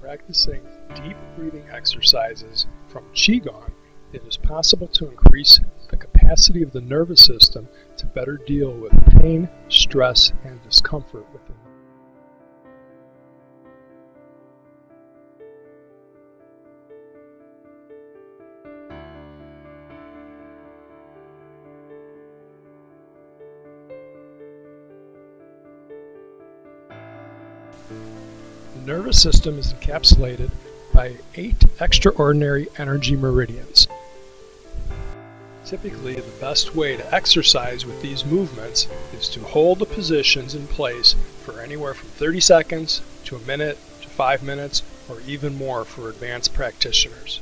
practicing deep breathing exercises from Qigong, it is possible to increase the capacity of the nervous system to better deal with pain, stress, and discomfort within The nervous system is encapsulated by eight extraordinary energy meridians. Typically, the best way to exercise with these movements is to hold the positions in place for anywhere from 30 seconds to a minute to 5 minutes or even more for advanced practitioners.